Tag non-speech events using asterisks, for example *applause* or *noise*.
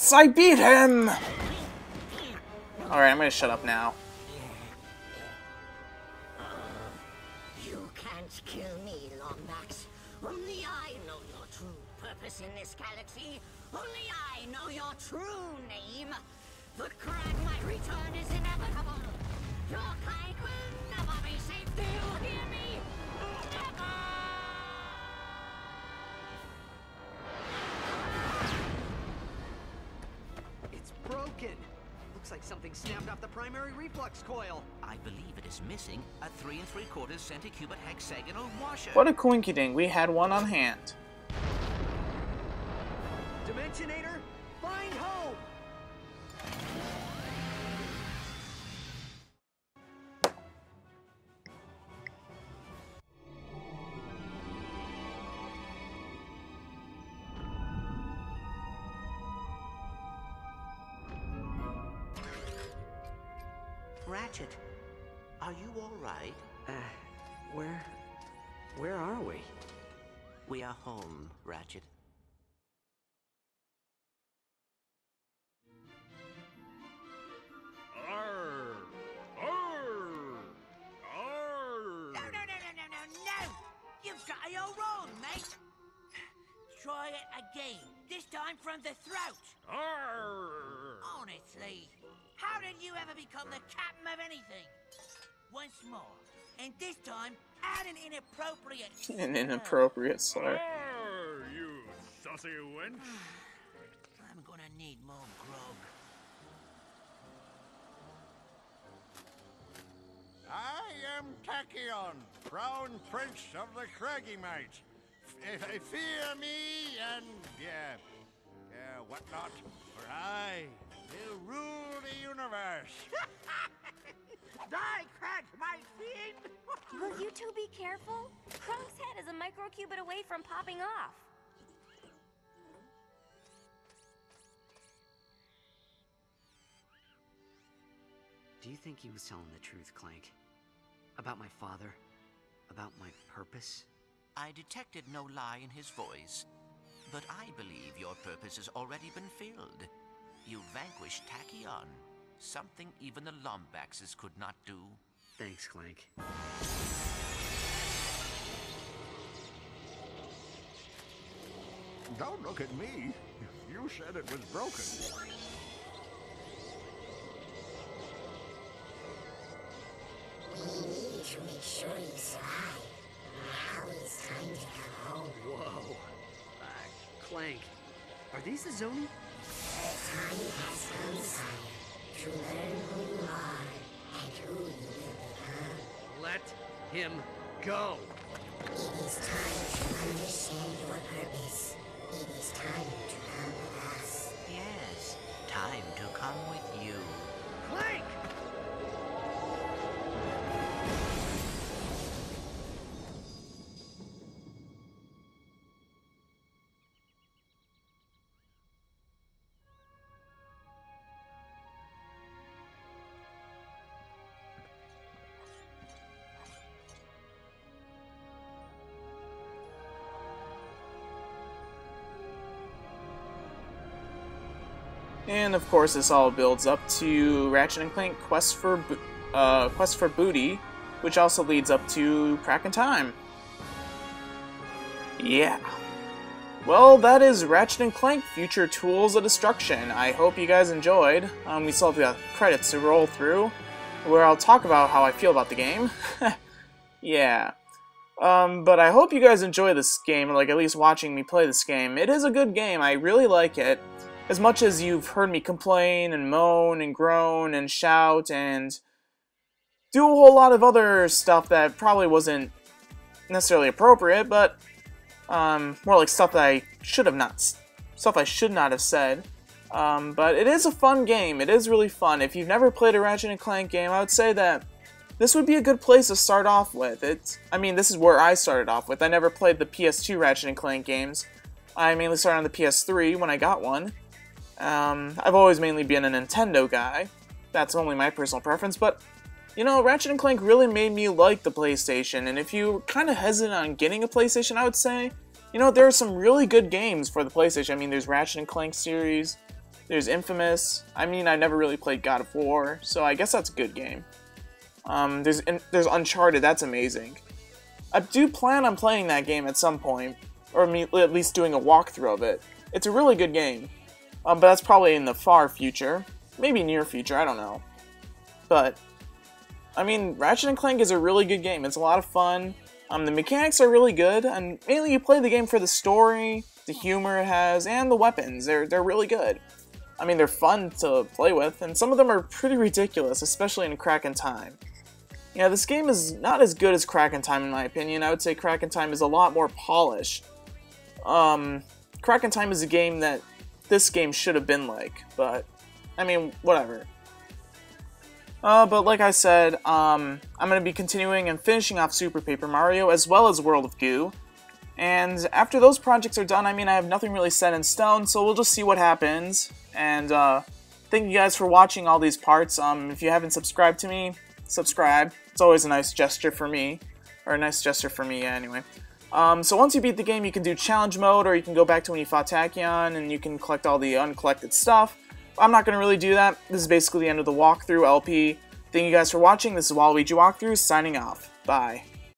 Yes, I beat him! Alright, I'm gonna shut up now. You can't kill me. Only I know your true purpose in this galaxy. Only I know your true name. The Cragmite return is inevitable. Your kind will never be safe. Do you hear me? Looks like something snapped off the primary reflux coil. I believe it is missing a three and three quarters centicubit hexagonal washer. What a coinky ding, we had one on hand. Dimensionator, Ratchet, are you all right? Uh, where... where are we? We are home, Ratchet. Arr! Arr! Arr! No, no, no, no, no, no, no! You've got it all wrong, mate! Try it again, this time from the throat! Arr! Honestly, how did you ever become the captain of anything? Once more, and this time, add an inappropriate... *laughs* An inappropriate slur. Arr, you saucy wench! *sighs* I'm gonna need more grog. I am Tachyon, Crown Prince of the Craggy-Mites. F- f- fear me and, yeah, whatnot, for I will rule the universe. *laughs* Die, crack, my fiend! *laughs* Will you two be careful? Krunk's head is a microcubit away from popping off. Do you think he was telling the truth, Clank? About my father? About my purpose? I detected no lie in his voice, but I believe your purpose has already been filled. You vanquished Tachyon, something even the Lombaxes could not do. Thanks, Clank. Don't look at me. You said it was broken. We need to make sure you survive. Clank, are these the Zoni? Time has come, sire, to learn who you are and who you become. Let him go. It is time to understand your purpose. And of course, this all builds up to Ratchet and Clank Quest for uh, Quest for Booty, which also leads up to Crack in Time. Yeah. Well, that is Ratchet and Clank Future Tools of Destruction. I hope you guys enjoyed. Um, we still have the credits to roll through, where I'll talk about how I feel about the game. *laughs* yeah. Um, but I hope you guys enjoy this game, like at least watching me play this game. It is a good game. I really like it as much as you've heard me complain and moan and groan and shout and do a whole lot of other stuff that probably wasn't necessarily appropriate, but um, more like stuff that I should have not, stuff I should not have said. Um, but it is a fun game. It is really fun. If you've never played a Ratchet and Clank game, I would say that this would be a good place to start off with. It's, I mean, this is where I started off with. I never played the PS2 Ratchet and Clank games. I mainly started on the PS3 when I got one. Um, I've always mainly been a Nintendo guy. That's only my personal preference, but you know, Ratchet and Clank really made me like the PlayStation, and if you're kind of hesitant on getting a PlayStation, I would say, you know, there are some really good games for the PlayStation. I mean, there's Ratchet and Clank series, There's Infamous. I mean, I never really played God of War, so I guess that's a good game. Um, there's there's Uncharted. That's amazing. I do plan on playing that game at some point, or at least doing a walkthrough of it. It's a really good game, um, but that's probably in the far future, maybe near future. I don't know. But I mean, Ratchet and Clank is a really good game. It's a lot of fun. Um, the mechanics are really good, and mainly you play the game for the story, the humor it has, and the weapons. They're they're really good. I mean, they're fun to play with, and some of them are pretty ridiculous, especially in Crack in Time. Yeah, this game is not as good as Crack in Time in my opinion. I would say Crack in Time is a lot more polished. Um, Crack in Time is a game that this game should have been like, but I mean, whatever. Uh, but like I said, um, I'm going to be continuing and finishing off Super Paper Mario as well as World of Goo. And after those projects are done, I mean, I have nothing really set in stone, so we'll just see what happens. And uh, thank you guys for watching all these parts. Um, if you haven't subscribed to me, subscribe. It's always a nice gesture for me. Or a nice gesture for me, yeah, anyway. Um, so once you beat the game, you can do challenge mode, or you can go back to when you fought Tachyon, and you can collect all the uncollected stuff. I'm not going to really do that. This is basically the end of the walkthrough LP. Thank you guys for watching. This is Waluigi Walkthrough, signing off. Bye.